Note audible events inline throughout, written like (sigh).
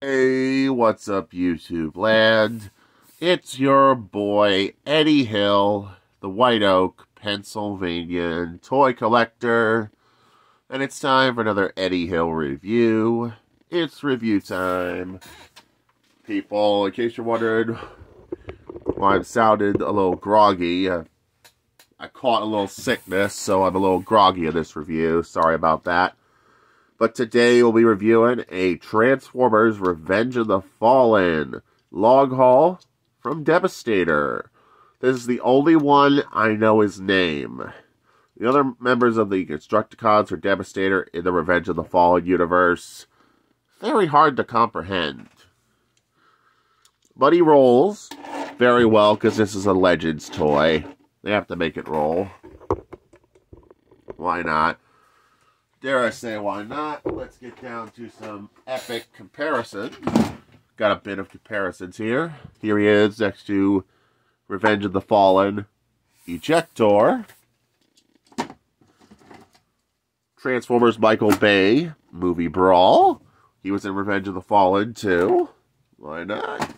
Hey, what's up, YouTube land? It's your boy, Eddie Hill, the White Oak, Pennsylvania toy collector, and it's time for another Eddie Hill review. It's review time. People, in case you're wondering why I've sounded a little groggy, uh, I caught a little sickness, so I'm a little groggy in this review. Sorry about that. But today we'll be reviewing a Transformers Revenge of the Fallen Long Haul from Devastator. This is the only one I know his name. The other members of the Constructicons are Devastator in the Revenge of the Fallen universe. Very hard to comprehend. But he rolls very well because this is a Legends toy. They have to make it roll. Why not? Dare I say, why not? Let's get down to some epic comparison. Got a bit of comparisons here. Here he is next to Revenge of the Fallen Ejector. Transformers Michael Bay movie Brawl. He was in Revenge of the Fallen too. Why not?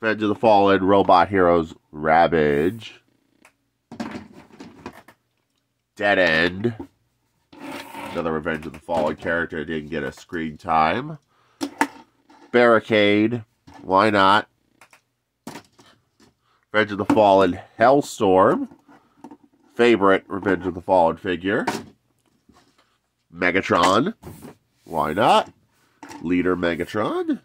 Revenge of the Fallen Robot Heroes Ravage. Dead End another Revenge of the Fallen character didn't get a screen time. Barricade, why not? Revenge of the Fallen Hellstorm, favorite Revenge of the Fallen figure. Megatron, why not? Leader Megatron.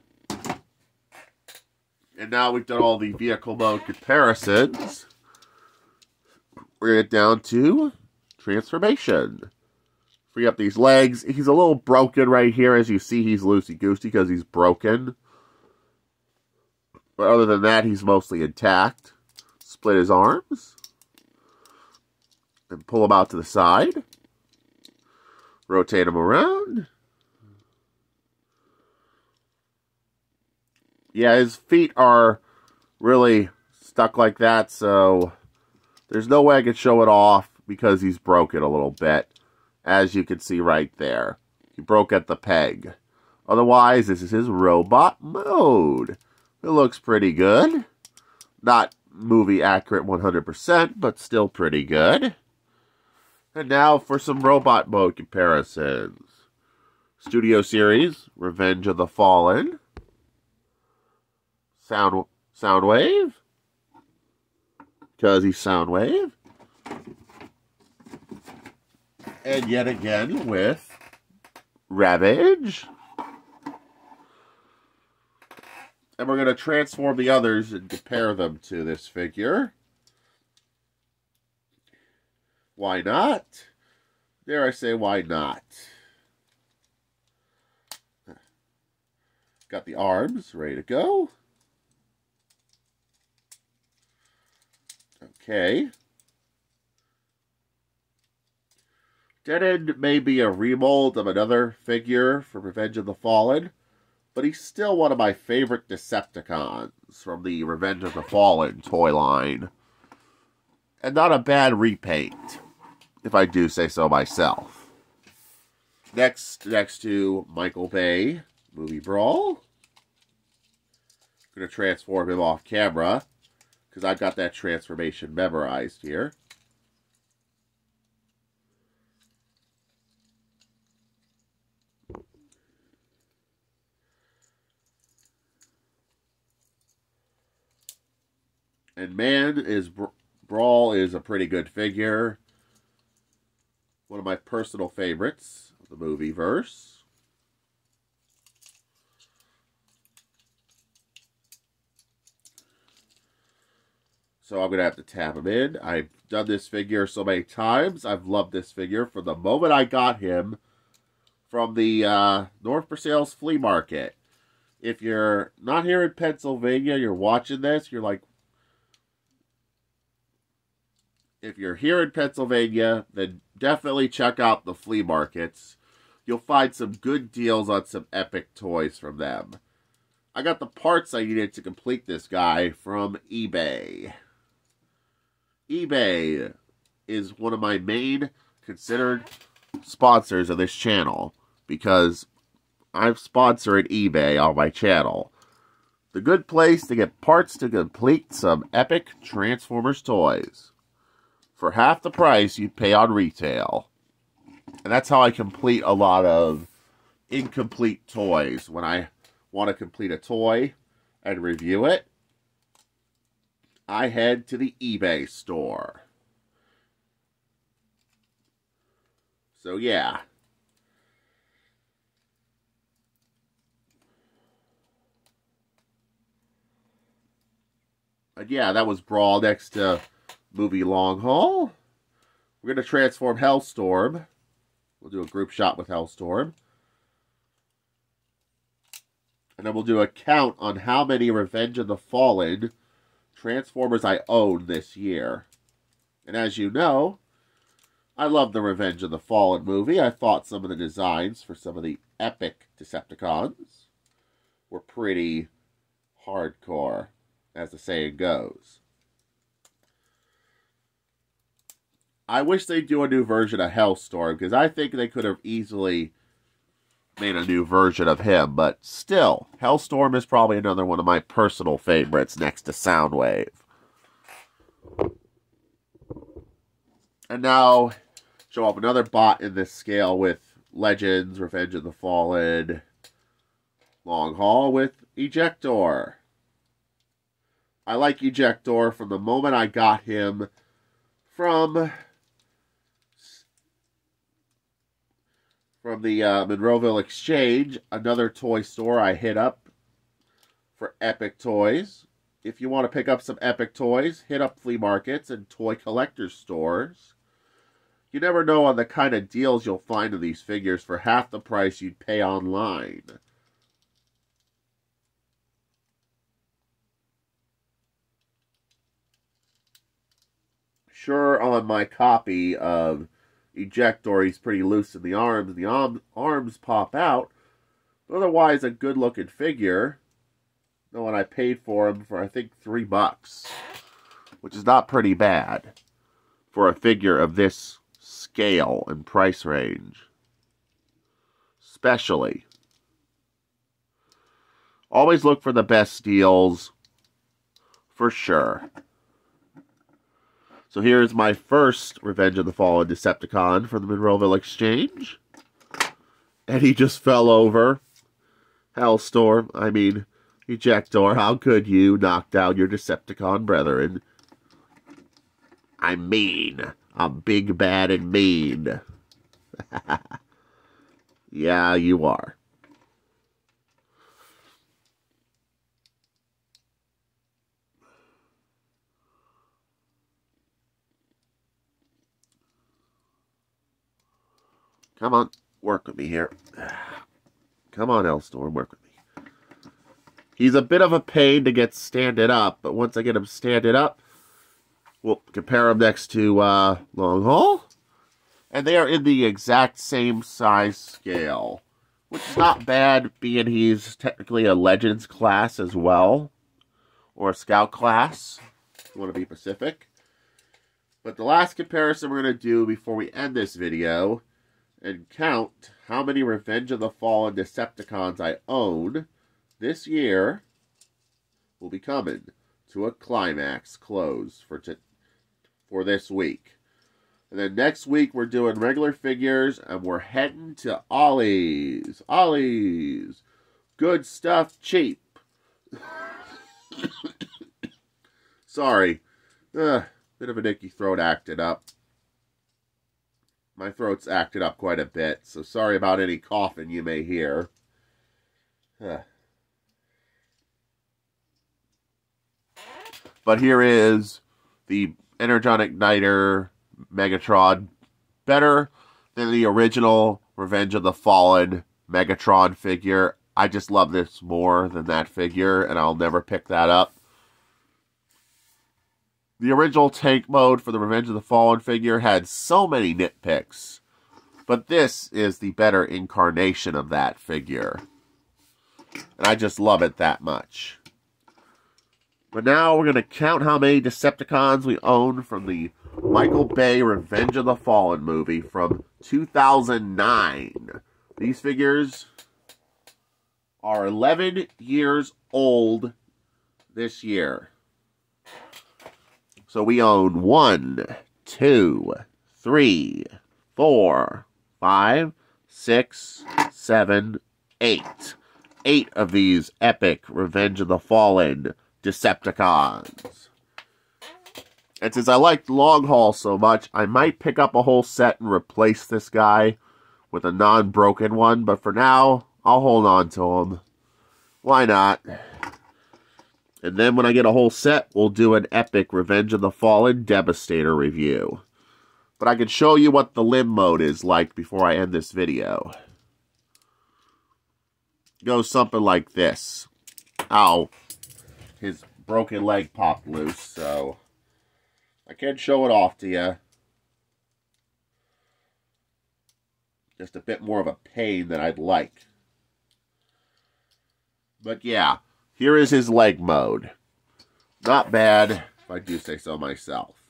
And now we've done all the vehicle mode comparisons. We're down to transformation free up these legs. He's a little broken right here. As you see, he's loosey-goosey because he's broken. But other than that, he's mostly intact. Split his arms. And pull him out to the side. Rotate him around. Yeah, his feet are really stuck like that, so there's no way I could show it off because he's broken a little bit as you can see right there. He broke at the peg. Otherwise, this is his robot mode. It looks pretty good. Not movie accurate 100%, but still pretty good. And now for some robot mode comparisons. Studio Series, Revenge of the Fallen. Sound Soundwave. Because he's Soundwave and yet again with Ravage. And we're going to transform the others and compare them to this figure. Why not? Dare I say, why not? Got the arms ready to go. Okay. End may be a remold of another figure from Revenge of the Fallen, but he's still one of my favorite Decepticons from the Revenge of the Fallen toy line. And not a bad repaint, if I do say so myself. Next, next to Michael Bay, Movie Brawl. I'm Gonna transform him off camera, because I've got that transformation memorized here. And man, is Brawl is a pretty good figure. One of my personal favorites of the movie verse. So I'm going to have to tap him in. I've done this figure so many times. I've loved this figure from the moment I got him from the uh, North Versailles flea market. If you're not here in Pennsylvania, you're watching this, you're like, if you're here in Pennsylvania, then definitely check out the flea markets. You'll find some good deals on some epic toys from them. I got the parts I needed to complete this guy from eBay. eBay is one of my main considered sponsors of this channel because I've sponsored eBay on my channel. The good place to get parts to complete some epic Transformers toys. For half the price you'd pay on retail. And that's how I complete a lot of incomplete toys. When I want to complete a toy and review it, I head to the eBay store. So yeah. But yeah, that was Brawl next to movie Long Haul. We're going to transform Hellstorm. We'll do a group shot with Hellstorm. And then we'll do a count on how many Revenge of the Fallen Transformers I own this year. And as you know, I love the Revenge of the Fallen movie. I thought some of the designs for some of the epic Decepticons were pretty hardcore, as the saying goes. I wish they'd do a new version of Hellstorm, because I think they could have easily made a new version of him, but still, Hellstorm is probably another one of my personal favorites next to Soundwave. And now, show off another bot in this scale with Legends, Revenge of the Fallen, Long Haul with Ejector. I like Ejector from the moment I got him from from the uh, Monroeville Exchange, another toy store I hit up for Epic Toys. If you want to pick up some Epic Toys, hit up flea markets and toy collector stores. You never know on the kind of deals you'll find in these figures for half the price you'd pay online. Sure, on my copy of ejector, he's pretty loose in the arms. The arm, arms pop out. But otherwise, a good looking figure. The one I paid for him for, I think, three bucks. Which is not pretty bad for a figure of this scale and price range. Especially. Always look for the best deals. For sure. So here's my first Revenge of the Fallen Decepticon from the Monroeville Exchange. And he just fell over. Hellstorm, I mean, Ejector, how could you knock down your Decepticon brethren? I'm mean. I'm big, bad, and mean. (laughs) yeah, you are. Come on, work with me here. (sighs) Come on, Hellstorm, work with me. He's a bit of a pain to get standing up, but once I get him standing up, we'll compare him next to uh, Long. And they are in the exact same size scale, which is not bad, being he's technically a Legends class as well, or a Scout class, you want to be Pacific. But the last comparison we're going to do before we end this video and count how many Revenge of the Fallen Decepticons I own this year will be coming to a climax close for for this week. And then next week we're doing regular figures and we're heading to Ollie's. Ollie's. Good stuff cheap. (coughs) Sorry. Uh, bit of a nicky throat acted up. My throat's acted up quite a bit, so sorry about any coughing you may hear. But here is the Energon Igniter Megatron. Better than the original Revenge of the Fallen Megatron figure. I just love this more than that figure, and I'll never pick that up. The original tank mode for the Revenge of the Fallen figure had so many nitpicks, but this is the better incarnation of that figure. And I just love it that much. But now we're going to count how many Decepticons we own from the Michael Bay Revenge of the Fallen movie from 2009. These figures are 11 years old this year. So we own one, two, three, four, five, six, seven, eight. Eight of these epic Revenge of the Fallen Decepticons. And since I liked Long Haul so much, I might pick up a whole set and replace this guy with a non-broken one. But for now, I'll hold on to him. Why not? And then when I get a whole set, we'll do an epic Revenge of the Fallen Devastator review. But I can show you what the limb mode is like before I end this video. Goes something like this. Ow. His broken leg popped loose, so... I can't show it off to you. Just a bit more of a pain than I'd like. But yeah, here is his leg mode. Not bad, if I do say so myself.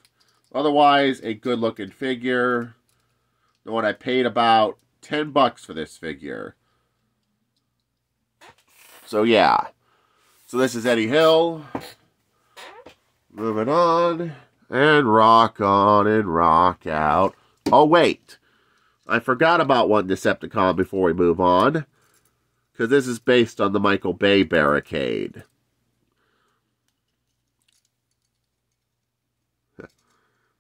Otherwise, a good looking figure. The one I paid about 10 bucks for this figure. So yeah. So this is Eddie Hill. Moving on. And rock on and rock out. Oh, wait. I forgot about one Decepticon before we move on. Because this is based on the Michael Bay barricade. (laughs)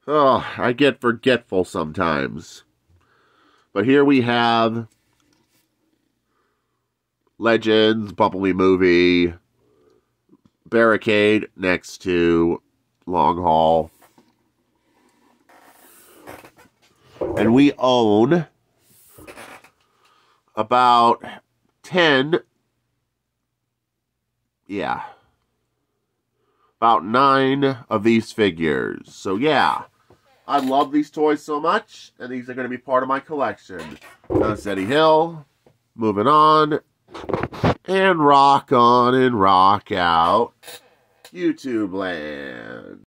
Oh, I get forgetful sometimes. But here we have Legends, Bumblebee movie, Barricade next to Long Haul. And we own about 10, yeah, about nine of these figures. So yeah, I love these toys so much, and these are going to be part of my collection. That's Hill. Moving on. And rock on and rock out. YouTube land.